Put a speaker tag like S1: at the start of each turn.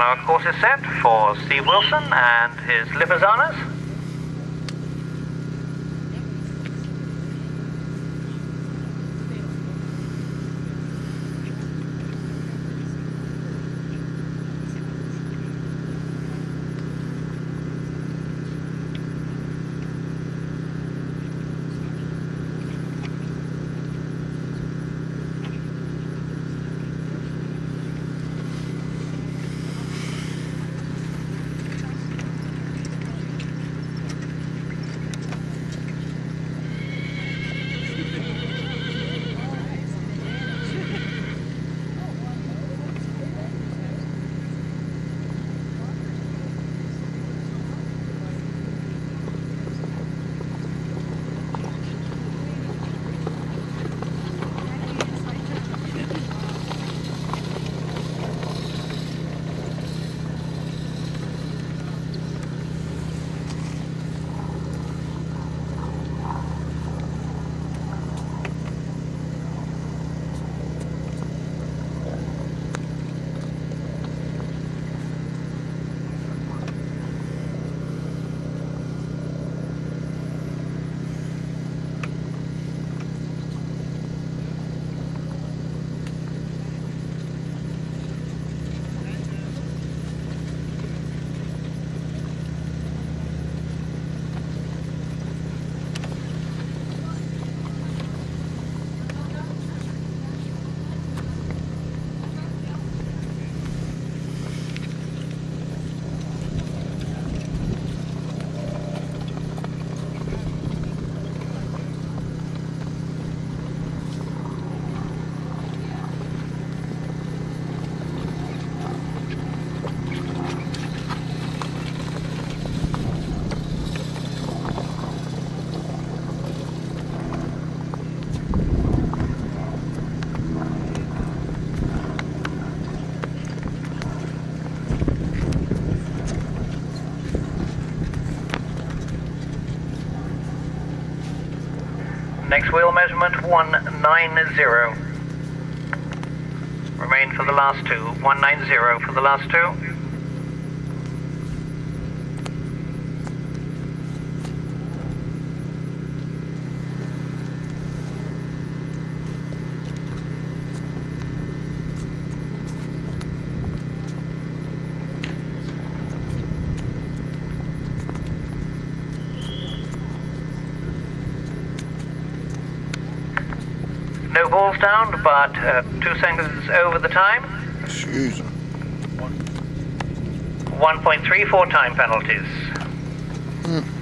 S1: Our course is set for Steve Wilson and his Lipizzaners. Next wheel measurement 190. Remain for the last two. 190 for the last two. No balls down, but uh, two seconds over the time.
S2: Jeez.
S1: 1.34 time penalties.
S2: Hmm.